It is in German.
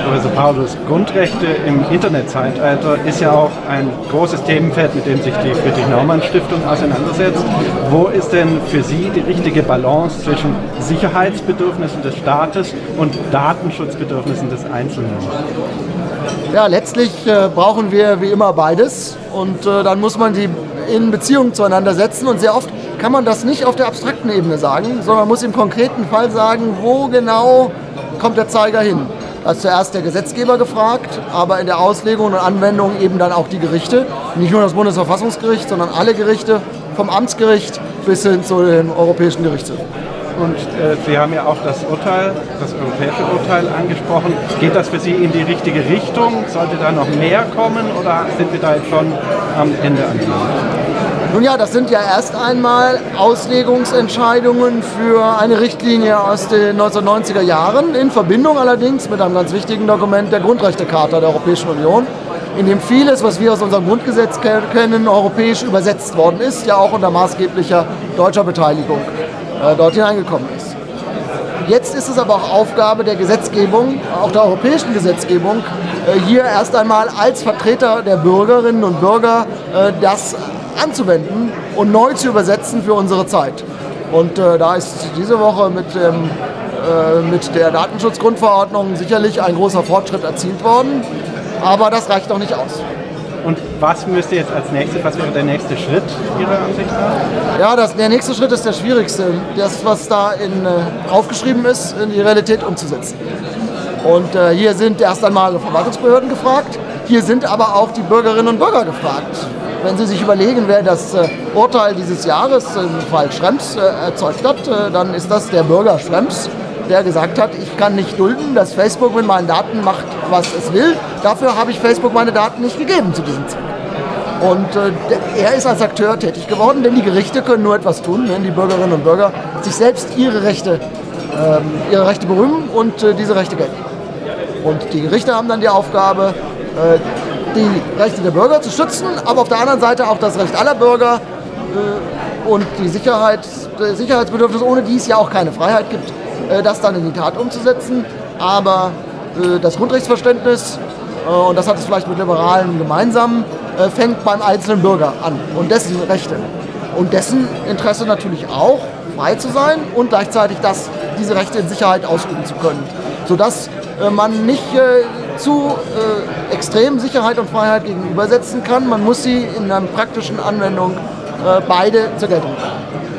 Professor Paulus, Grundrechte im Internetzeitalter ist ja auch ein großes Themenfeld, mit dem sich die Friedrich-Naumann-Stiftung auseinandersetzt. Wo ist denn für Sie die richtige Balance zwischen Sicherheitsbedürfnissen des Staates und Datenschutzbedürfnissen des Einzelnen? Ja, letztlich äh, brauchen wir wie immer beides und äh, dann muss man die in Beziehung zueinander setzen und sehr oft kann man das nicht auf der abstrakten Ebene sagen, sondern man muss im konkreten Fall sagen, wo genau kommt der Zeiger hin. Da ist zuerst der Gesetzgeber gefragt, aber in der Auslegung und Anwendung eben dann auch die Gerichte. Nicht nur das Bundesverfassungsgericht, sondern alle Gerichte, vom Amtsgericht bis hin zu dem Europäischen Gerichtshof. Und äh, Sie haben ja auch das Urteil, das europäische Urteil angesprochen. Geht das für Sie in die richtige Richtung? Sollte da noch mehr kommen oder sind wir da jetzt schon am Ende angelangt? Nun ja, das sind ja erst einmal Auslegungsentscheidungen für eine Richtlinie aus den 1990er Jahren, in Verbindung allerdings mit einem ganz wichtigen Dokument der Grundrechtecharta der Europäischen Union, in dem vieles, was wir aus unserem Grundgesetz kennen, europäisch übersetzt worden ist, ja auch unter maßgeblicher deutscher Beteiligung äh, dort hineingekommen ist. Jetzt ist es aber auch Aufgabe der Gesetzgebung, auch der europäischen Gesetzgebung, äh, hier erst einmal als Vertreter der Bürgerinnen und Bürger äh, das anzuwenden und neu zu übersetzen für unsere Zeit. Und äh, da ist diese Woche mit, dem, äh, mit der Datenschutzgrundverordnung sicherlich ein großer Fortschritt erzielt worden. Aber das reicht noch nicht aus. Und was müsste jetzt als nächstes, was wäre der nächste Schritt Ihrer Ansicht nach? Ja, das, der nächste Schritt ist der schwierigste, das, was da in, äh, aufgeschrieben ist, in die Realität umzusetzen. Und äh, hier sind erst einmal Verwaltungsbehörden gefragt, hier sind aber auch die Bürgerinnen und Bürger gefragt. Wenn Sie sich überlegen, wer das äh, Urteil dieses Jahres im Fall Schrems äh, erzeugt hat, äh, dann ist das der Bürger Schrems, der gesagt hat, ich kann nicht dulden, dass Facebook mit meinen Daten macht, was es will. Dafür habe ich Facebook meine Daten nicht gegeben zu diesem Zweck. Und äh, er ist als Akteur tätig geworden, denn die Gerichte können nur etwas tun, wenn die Bürgerinnen und Bürger sich selbst ihre Rechte, ähm, ihre Rechte berühmen und äh, diese Rechte gelten. Und die Gerichte haben dann die Aufgabe, äh, die Rechte der Bürger zu schützen, aber auf der anderen Seite auch das Recht aller Bürger äh, und die Sicherheit, die Sicherheitsbedürfnis, ohne die es ja auch keine Freiheit gibt, äh, das dann in die Tat umzusetzen. Aber äh, das Grundrechtsverständnis, äh, und das hat es vielleicht mit Liberalen gemeinsam, äh, fängt beim einzelnen Bürger an und dessen Rechte. Und dessen Interesse natürlich auch, frei zu sein und gleichzeitig das, diese Rechte in Sicherheit ausüben zu können. Sodass äh, man nicht zu extrem Sicherheit und Freiheit gegenübersetzen kann. Man muss sie in einer praktischen Anwendung äh, beide zur Geltung bringen.